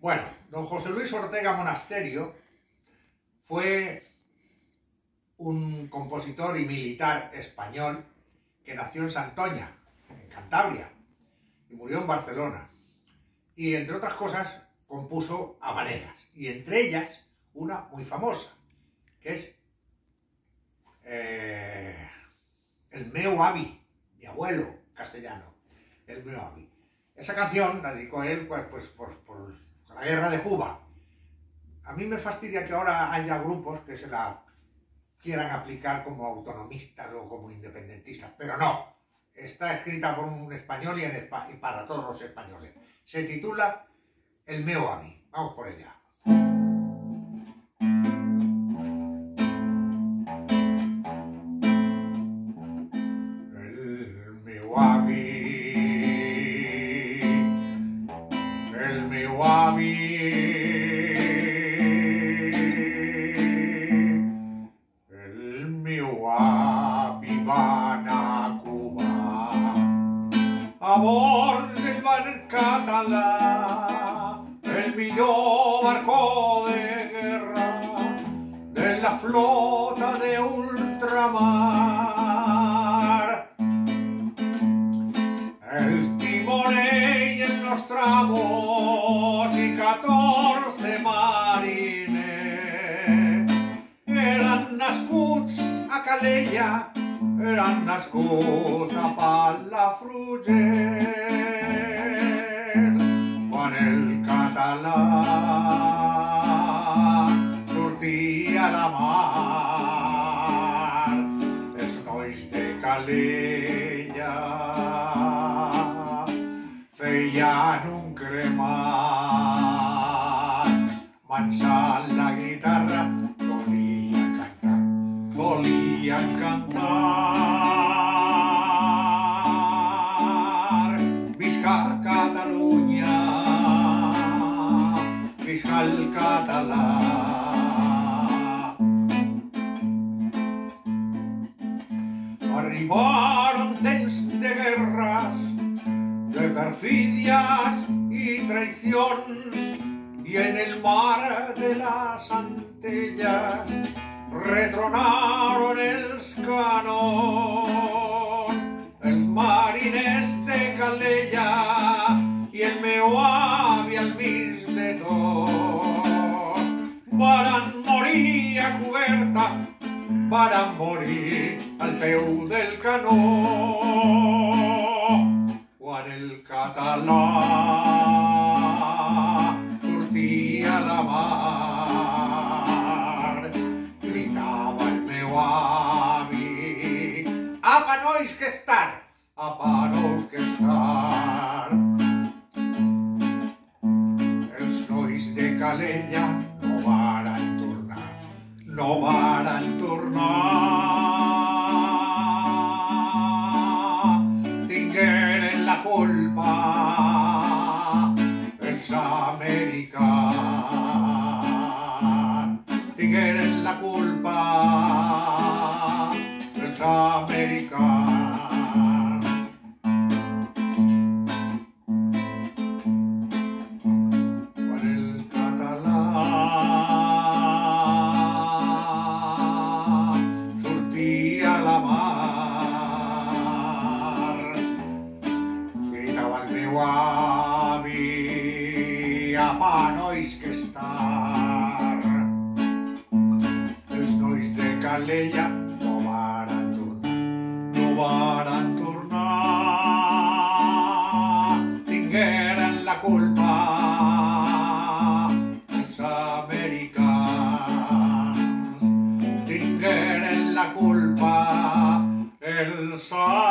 Bueno, don José Luis Ortega Monasterio fue un compositor y militar español que nació en Santoña, en Cantabria, y murió en Barcelona. Y entre otras cosas compuso habaneras, y entre ellas una muy famosa, que es eh, el meu avi, mi abuelo castellano, el meu avi. Esa canción la dedicó él pues, pues por la guerra de Cuba. A mí me fastidia que ahora haya grupos que se la quieran aplicar como autonomistas o como independentistas, pero no. Está escrita por un español y, en y para todos los españoles. Se titula El meu avi. Vamos por ella. El meu avi, el meu avi, el anar a Cuba a bord del barc català, el millor barco de guerra de la flota de ultramar. El timonel i els nostres a Calella, eren nascuts a Palafrugell. Quan el català sortia a la mar, els nois de Calella feien un cremat. Mansant la guitarra català. Arribaron temps de guerras, de perfidias y traicions, y en el mar de la Santella retronaron els canons, els mariners de Calella i el meu al de. Varen morir a coberta, varen morir al peu del canó. Quan el català sortia a la mar, gritava el meu avi, apa nois que és tard, apa nois que és tard. Els nois de Calella no varen tornar. Tingueren la culpa els americans. Tingueren la culpa els americans. Avi, apa, nois, que és tard. Els nois de Calella no varen tornar, no varen tornar. Tingueren la culpa els americans. Tingueren la culpa els americans.